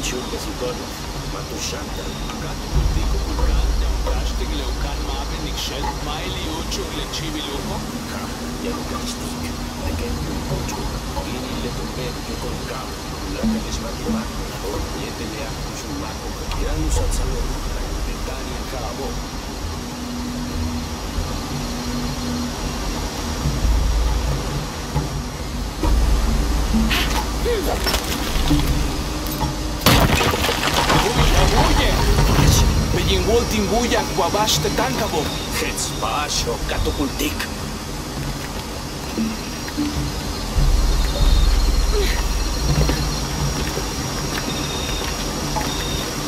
chupes y gorros, matu shanta, gato contigo, vulgar, de un cash, de gleucar, ni shell, maile y ucho, le chivi lujo, ja, ya no cachas tu de que tu cocho, y ni le tope, yo con la que les mate marco, la gorra, y te lea, con su marco, que tiran un salsalón, la que Tingulltinguyak wabash tetankabo. Hetzpasho katukultik.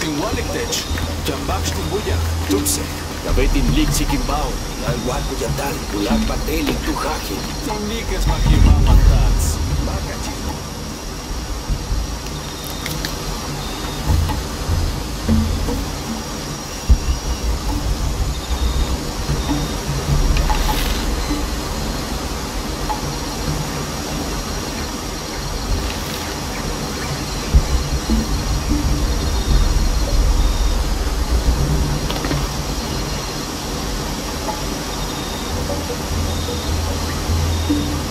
Tingualiktech. Jambash tinguyak. Tupse. Yabetin liksik imbao. Nalwat kuyatal. Ulat patelik tuhaki. Tunikas mahimamatats. Thank you.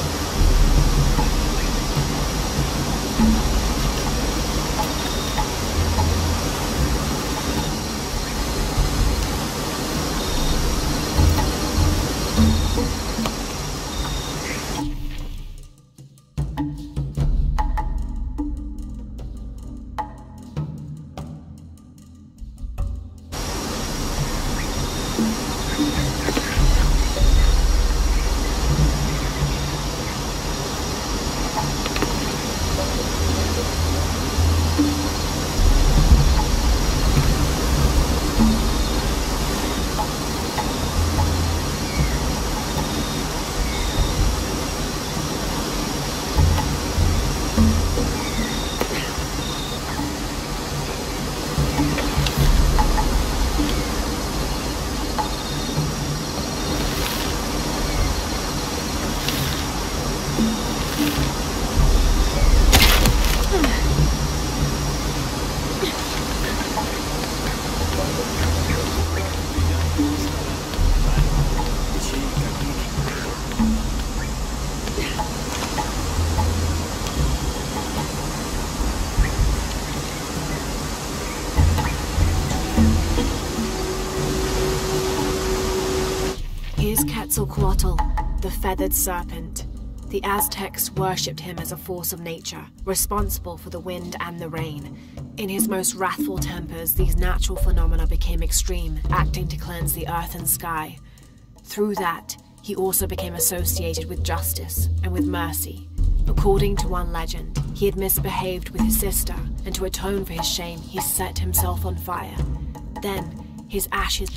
Quetzalcoatl, the feathered serpent. The Aztecs worshipped him as a force of nature, responsible for the wind and the rain. In his most wrathful tempers, these natural phenomena became extreme, acting to cleanse the earth and sky. Through that, he also became associated with justice and with mercy. According to one legend, he had misbehaved with his sister, and to atone for his shame, he set himself on fire. Then, his ashes.